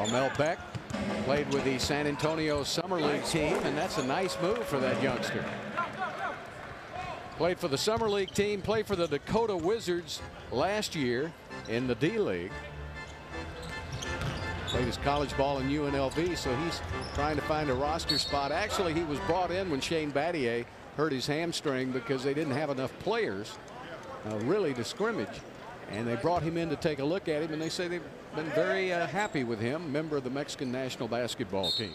Romel Beck played with the San Antonio Summer League team, and that's a nice move for that youngster. Played for the Summer League team, played for the Dakota Wizards last year in the D League. Played his college ball in UNLV, so he's trying to find a roster spot. Actually, he was brought in when Shane Battier hurt his hamstring because they didn't have enough players uh, really to scrimmage. And they brought him in to take a look at him, and they say they've been very uh, happy with him, member of the Mexican national basketball team.